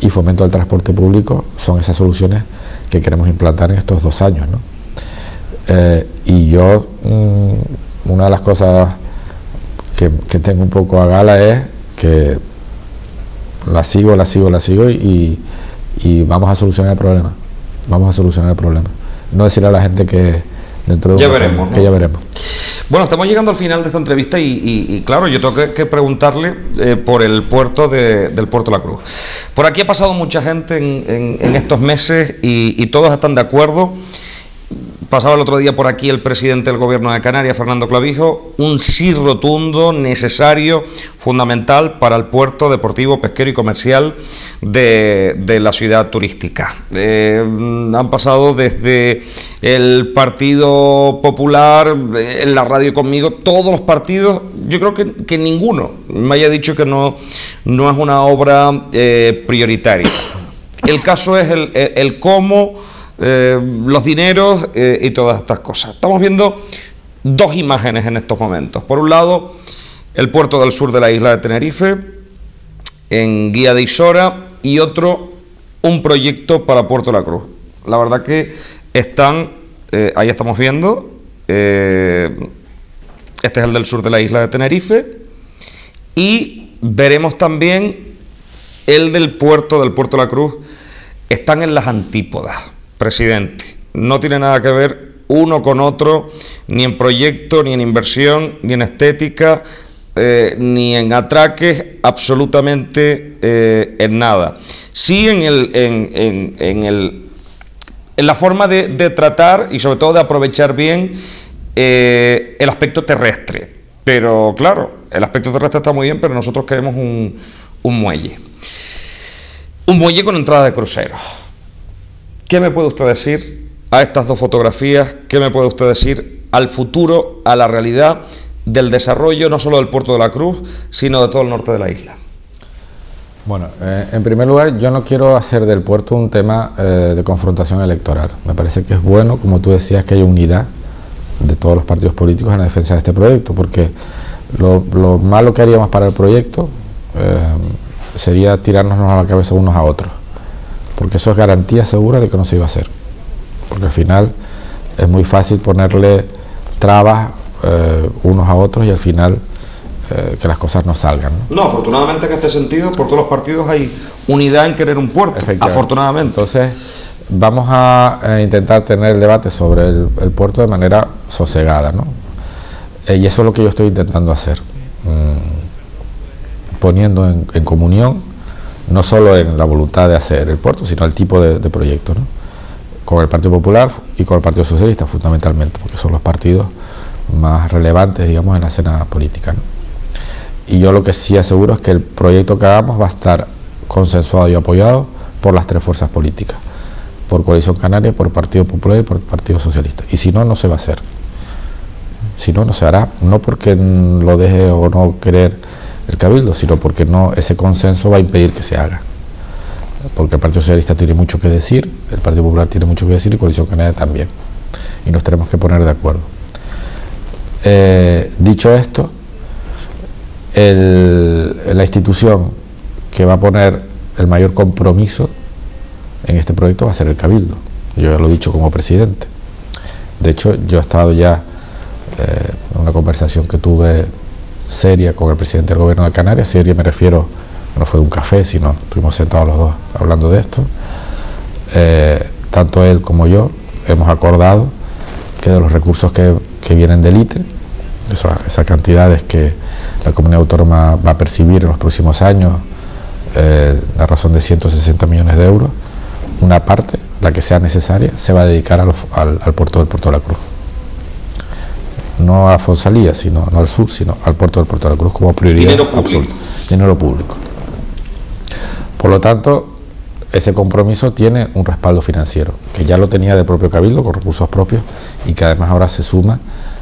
y fomento del transporte público son esas soluciones que queremos implantar en estos dos años. Eh, y yo, mm, una de las cosas que, tengo un poco a gala es que la sigo, la sigo, la sigo y, vamos a solucionar el problema. Vamos a solucionar el problema. No decirle a la gente que dentro de ya veremos, que ya veremos. Bueno, estamos llegando al final de esta entrevista y, claro, yo tengo que, preguntarle eh, por el puerto del Puerto La Cruz. Por aquí ha pasado mucha gente en, estos meses y, todos están de acuerdo Pasaba el otro día por aquí el presidente del gobierno de Canarias, Fernando Clavijo, un sí rotundo, necesario, fundamental para el puerto deportivo, pesquero y comercial de, la ciudad turística. Eh, han pasado desde el Partido Popular, eh, en la radio conmigo, todos los partidos, yo creo que, ninguno me haya dicho que no, no es una obra eh, prioritaria. El caso es el, el cómo eh, los dineros eh, y todas estas cosas. Estamos viendo dos imágenes en estos momentos. Por un lado, el puerto del sur de la isla de Tenerife, en Guía de Isora, y otro, un proyecto para Puerto La Cruz. La verdad que están, eh, ahí estamos viendo, este es el del sur de la isla de Tenerife, y veremos también el del puerto, del puerto la Cruz, están en las antípodas, presidente. No tiene nada que ver uno con otro, ni en proyecto, ni en inversión, ni en estética, eh, ni en atraques, absolutamente eh, en nada. Sí en, el, en, en, el, en la forma de, tratar y sobre todo de aprovechar bien eh, el aspecto terrestre. Pero claro, el aspecto terrestre está muy bien, pero nosotros queremos un, un muelle. Un muelle con entrada de cruceros. ¿Qué me puede usted decir a estas dos fotografías? ¿Qué me puede usted decir al futuro, a la realidad del desarrollo no solo del puerto de la Cruz, sino de todo el norte de la isla? Bueno, eh, en primer lugar, yo no quiero hacer del puerto un tema eh, de confrontación electoral. Me parece que es bueno, como tú decías, que haya unidad de todos los partidos políticos en la defensa de este proyecto, porque lo, malo que haríamos para el proyecto eh, sería tirarnos a la cabeza unos a otros porque eso es garantía segura de que no se iba a hacer. Porque al final es muy fácil ponerle trabas eh, unos a otros y al final eh, que las cosas no salgan. ¿no? afortunadamente en este sentido, por todos los partidos hay unidad en querer un puerto, afortunadamente. Entonces, vamos a intentar tener el debate sobre el, puerto de manera sosegada, ¿no? Eh, y eso es lo que yo estoy intentando hacer, mm, poniendo en comunión no solo en la voluntad de hacer el puerto, sino el tipo de, proyecto, ¿no? con el Partido Popular y con el Partido Socialista fundamentalmente, porque son los partidos más relevantes, digamos, en la escena política. Y yo lo que sí aseguro es que el proyecto que hagamos va a estar consensuado y apoyado por las tres fuerzas políticas, por Coalición Canaria, por Partido Popular y por Partido Socialista. Y si no, no se va a hacer. Si no, no se hará, no porque lo deje o no querer el Cabildo, sino porque no ese consenso va a impedir que se haga. Porque el Partido Socialista tiene mucho que decir, el Partido Popular tiene mucho que decir y Coalición Canaria también. Y nos tenemos que poner de acuerdo. Eh, dicho esto, la institución que va a poner el mayor compromiso en este proyecto va a ser el Cabildo. Yo ya lo he dicho como presidente. De hecho, yo he estado ya eh, en una conversación que tuve seria con el presidente del gobierno de Canarias, seria me refiero, no fue de un café, sino estuvimos sentados los dos hablando de esto. Eh, tanto él como yo hemos acordado que de los recursos que, vienen del ITE, esas cantidades que la comunidad autónoma va a percibir en los próximos años, eh, razón de 160 millones de euros, una parte, la que sea necesaria, se va a dedicar al, al puerto del Puerto de la Cruz no a Fonsalía, sino no al sur, sino al puerto del Puerto de la Cruz como prioridad dinero absoluta. Dinero público. Por lo tanto, ese compromiso tiene un respaldo financiero, que ya lo tenía del propio Cabildo con recursos propios y que además ahora se suma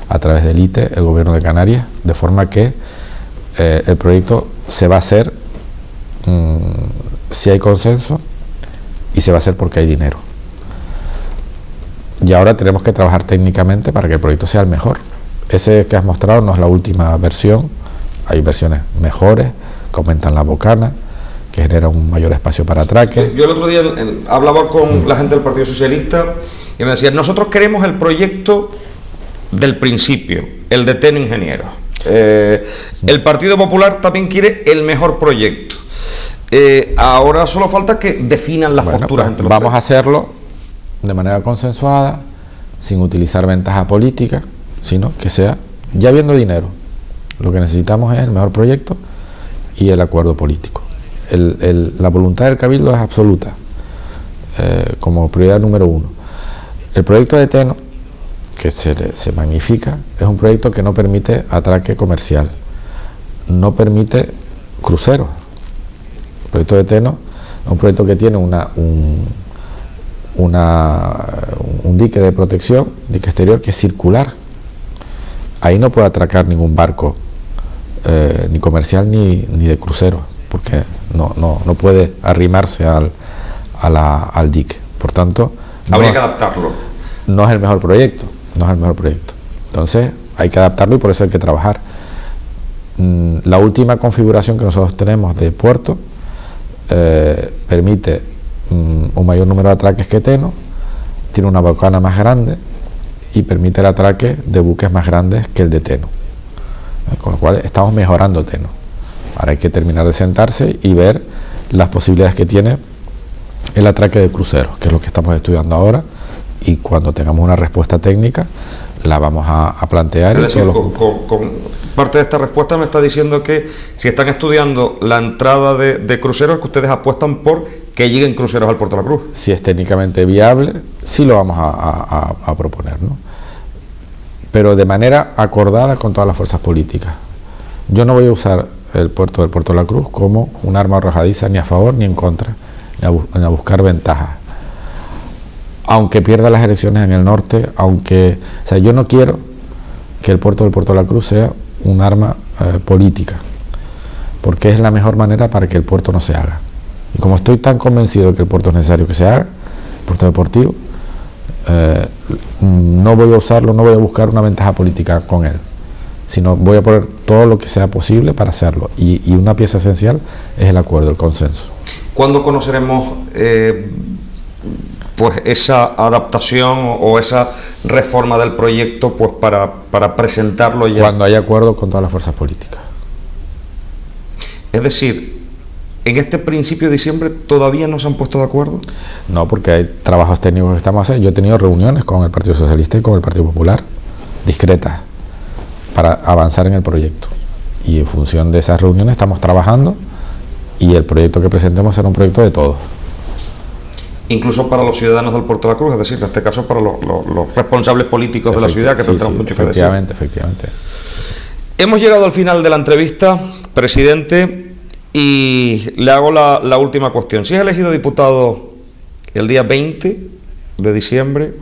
a través del ITE, el gobierno de Canarias, de forma que eh, el proyecto se va a hacer mm, si hay consenso y se va a hacer porque hay dinero. Y ahora tenemos que trabajar técnicamente para que el proyecto sea el mejor. Ese que has mostrado no es la última versión, hay versiones mejores que aumentan la bocana, que generan un mayor espacio para atraque. Yo el otro día hablaba con la gente del Partido Socialista y me decían, nosotros queremos el proyecto del principio, el de Teno Ingeniero. Eh, el Partido Popular también quiere el mejor proyecto. Eh, ahora solo falta que definan las posturas pues entre Vamos a hacerlo de manera consensuada, sin utilizar ventaja política sino que sea ya viendo dinero. Lo que necesitamos es el mejor proyecto y el acuerdo político. la voluntad del Cabildo es absoluta, eh, como prioridad número uno. El proyecto de Teno, que se, se magnifica, es un proyecto que no permite atraque comercial, no permite cruceros. El proyecto de Teno es un proyecto que tiene una, un, una, un dique de protección, dique exterior, que es circular, ahí no puede atracar ningún barco, eh, ni comercial ni, ni, de crucero, porque no, no, no puede arrimarse al, al dique. Por tanto, habría que adaptarlo. No es el mejor proyecto, no es el mejor proyecto. Entonces, hay que adaptarlo y por eso hay que trabajar. Mm, la última configuración que nosotros tenemos de puerto eh, permite mm, un mayor número de atraques que Teno, tiene una bocana más grande y permite el atraque de buques más grandes que el de Teno. Con lo cual estamos mejorando Teno. Ahora hay que terminar de sentarse y ver las posibilidades que tiene el atraque de cruceros, que es lo que estamos estudiando ahora, y cuando tengamos una respuesta técnica la vamos a, plantear. Es con, parte de esta respuesta me está diciendo que si están estudiando la entrada de, cruceros, que ustedes apuestan por que lleguen cruceros al Puerto de la Cruz. Si es técnicamente viable, sí lo vamos a, proponer, ¿no? pero de manera acordada con todas las fuerzas políticas. Yo no voy a usar el puerto del Puerto de la Cruz como un arma arrojadiza ni a favor ni en contra, ni a buscar ventajas aunque pierda las elecciones en el norte, aunque, o sea, yo no quiero que el puerto del Puerto de la Cruz sea un arma eh, política, porque es la mejor manera para que el puerto no se haga. Como estoy tan convencido de que el puerto es necesario que se haga, el puerto deportivo, eh, no voy a usarlo, no voy a buscar una ventaja política con él, sino voy a poner todo lo que sea posible para hacerlo. Y, una pieza esencial es el acuerdo, el consenso. ¿Cuándo conoceremos eh, pues esa adaptación o esa reforma del proyecto pues para, para presentarlo ya. Cuando haya acuerdo con todas las fuerzas políticas. Es decir, en este principio de diciembre todavía no se han puesto de acuerdo. No, porque hay trabajos técnicos que estamos haciendo. Yo he tenido reuniones con el Partido Socialista y con el Partido Popular, discretas, para avanzar en el proyecto. Y en función de esas reuniones estamos trabajando y el proyecto que presentemos será un proyecto de todos incluso para los ciudadanos del Puerto de la Cruz, es decir, en este caso para los, responsables políticos de la ciudad, que tendrán mucho que decir. Efectivamente, efectivamente. Hemos llegado al final de la entrevista, presidente, y le hago la, la última cuestión. Si es elegido diputado el día 20 de diciembre,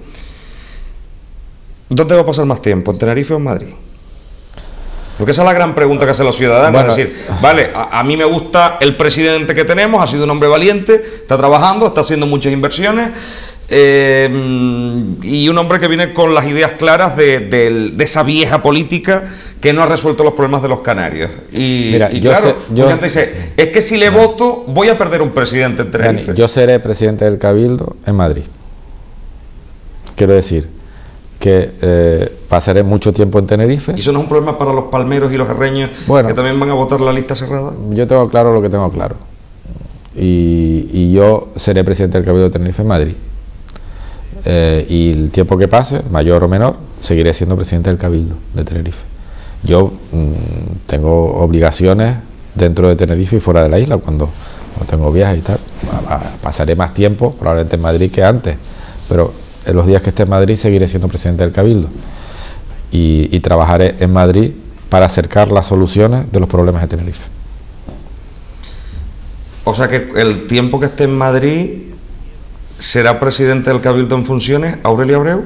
¿dónde va a pasar más tiempo? ¿En Tenerife o en Madrid? Porque esa es la gran pregunta que hacen los ciudadanos. es decir, vale, a, mí me gusta el presidente que tenemos, ha sido un hombre valiente, está trabajando, está haciendo muchas inversiones. Eh, y un hombre que viene con las ideas claras de, esa vieja política que no ha resuelto los problemas de los canarios. Y, claro, dice, es que si le voto voy a perder un presidente en Tenerife. yo seré presidente del Cabildo en Madrid. Quiero decir, que eh, pasaré mucho tiempo en Tenerife. ¿Y eso no es un problema para los palmeros y los herreños que también van a votar la lista cerrada? Yo tengo claro lo que tengo claro. Y, yo seré presidente del Cabildo de Tenerife en Madrid. Eh, y el tiempo que pase, mayor o menor, seguiré siendo presidente del Cabildo de Tenerife. Yo mm, tengo obligaciones dentro de Tenerife y fuera de la isla cuando, cuando tengo viajes y tal. Pasaré más tiempo probablemente en Madrid que antes, pero en los días que esté en Madrid seguiré siendo presidente del Cabildo y, trabajaré en Madrid para acercar las soluciones de los problemas de Tenerife. O sea que el tiempo que esté en Madrid será presidente del Cabildo en funciones Aurelio Abreu.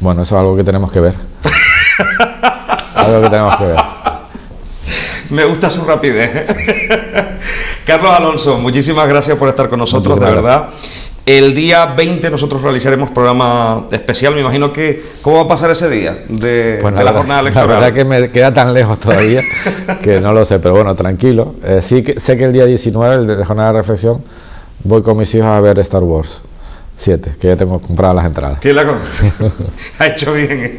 Bueno, eso es algo que tenemos que ver. *laughs* algo que tenemos que ver. Me gusta su rapidez. *laughs* Carlos Alonso, muchísimas gracias por estar con nosotros, de verdad. El día 20 nosotros realizaremos programa especial. Me imagino que. ¿Cómo va a pasar ese día de, pues la, jornada electoral? La verdad que me queda tan lejos todavía que no lo sé, pero bueno, tranquilo. Eh, sí que sé que el día 19, el de jornada de reflexión, voy con mis hijos a ver Star Wars 7, que ya tengo compradas las entradas. ¿Tiene la *laughs* ha hecho bien.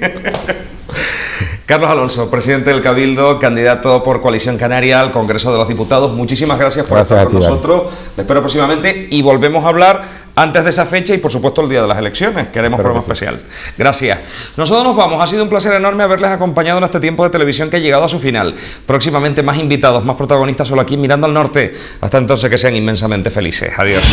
Carlos Alonso, presidente del Cabildo, candidato por Coalición Canaria al Congreso de los Diputados. Muchísimas gracias por estar con nosotros. Le espero próximamente y volvemos a hablar antes de esa fecha y por supuesto el día de las elecciones, que haremos programa especial. Gracias. Nosotros nos vamos. Ha sido un placer enorme haberles acompañado en este tiempo de televisión que ha llegado a su final. Próximamente más invitados, más protagonistas solo aquí mirando al norte. Hasta entonces que sean inmensamente felices. Adiós.